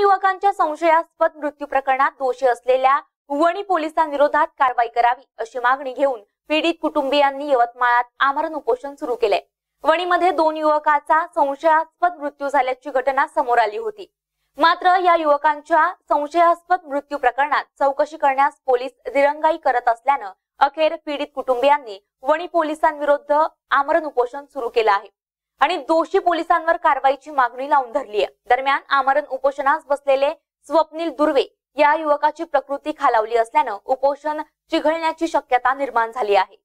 युवकांच्या संशयास्पद मृत्यू प्रकरणात दोषी असलेल्या वणी पोलिसांविरोधात कारवाई करावी अशी मागणी घेऊन पीडित कुटुंबियांनी यवतमाळात आमरण उपोषण सुरू केले वणीमध्ये दोन युवकाचा संशयास्पद मृत्यू झाल्याची घटना समोर आली होती. मात्र या युवकांच्या संशयास्पद मृत्यू प्रकरणात चौकशी करण्यास पोलीस दिरंगाई करत असल्यानं अखेर पीडित कुटुंबियांनी वणी पोलिसांविरुद्ध आमरण उपोषण सुरू केलं आहे. आणि दोषी पोलिसांवर कारवाईची मागणी लावून धरली आहे दरम्यान आमरण उपोषणास बसलेले स्वप्नील दुर्वे या युवकाची प्रकृती खालावली असल्यानं उपोषण चिघळण्याची शक्यता निर्माण झाली आहे.